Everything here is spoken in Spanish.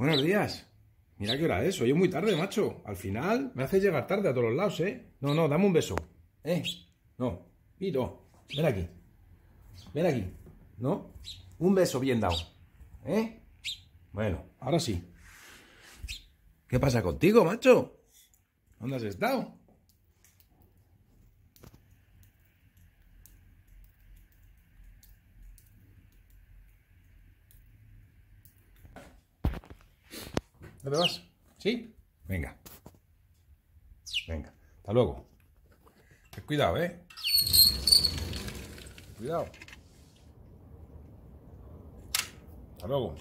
Buenos días. Mira qué hora es. Hoy es muy tarde, macho. Al final me haces llegar tarde a todos los lados, ¿eh? No, no, dame un beso. ¿Eh? No. Pito, ven aquí. Ven aquí. ¿No? Un beso bien dado. ¿Eh? Bueno, ahora sí. ¿Qué pasa contigo, macho? ¿Dónde has estado? ¿Dónde vas? ¿Sí? Venga. Venga. Hasta luego. Ten cuidado, ¿eh? Cuidado. Hasta luego.